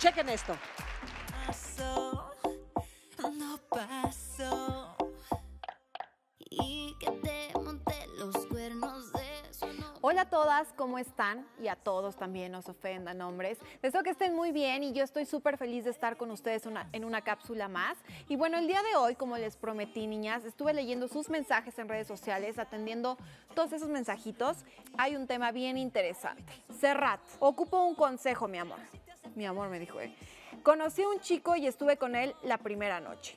Chequen esto. pasó, no pasó. Y que te monté los cuernos de Hola a todas, ¿cómo están? Y a todos también, no se ofendan nombres. Deseo que estén muy bien y yo estoy súper feliz de estar con ustedes una- en una cápsula más. Y bueno, el día de hoy, como les prometí, niñas, estuve leyendo sus mensajes en redes sociales, atendiendo todos esos mensajitos. Hay un tema bien interesante. Serrat, ocupo un consejo, mi amor. Mi amor me dijo, ¿eh? Conocí a un chico y estuve con él la primera noche.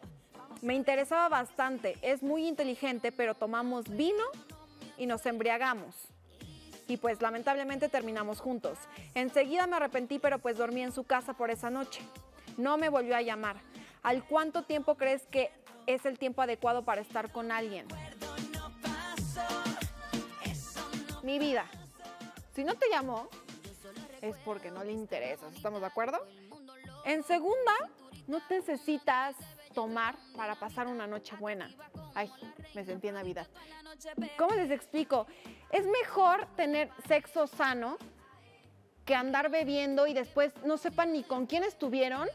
Me interesaba bastante, es muy inteligente, pero tomamos vino y nos embriagamos y pues lamentablemente terminamos juntos. Enseguida me arrepentí, pero pues dormí en su casa por esa noche. No me volvió a llamar. ¿Al cuánto tiempo crees que es el tiempo adecuado para estar con alguien? Mi vida, si no te llamó, es porque no le interesas. ¿Estamos de acuerdo? En segunda, no necesitas tomar para pasar una noche buena. Ay, me sentí en Navidad. ¿Cómo les explico? Es mejor tener sexo sano que andar bebiendo y después no sepan ni con quién estuvieron.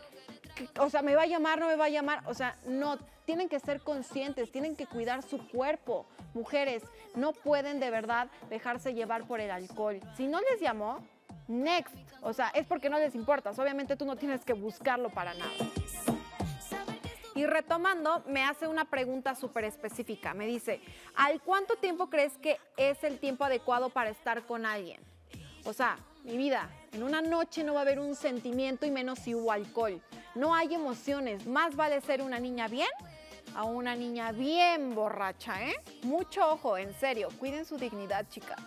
O sea, me va a llamar, no me va a llamar. O sea, no, tienen que ser conscientes, tienen que cuidar su cuerpo. Mujeres, no pueden de verdad dejarse llevar por el alcohol. Si no les llamó, next. O sea, es porque no les importas. Obviamente tú no tienes que buscarlo para nada. Y retomando, me hace una pregunta súper específica. Me dice, ¿al cuánto tiempo crees que es el tiempo adecuado para estar con alguien? O sea, mi vida, en una noche no va a haber un sentimiento y menos si hubo alcohol. No hay emociones. Más vale ser una niña bien a una niña bien borracha, ¿eh? Mucho ojo, en serio. Cuiden su dignidad, chicas.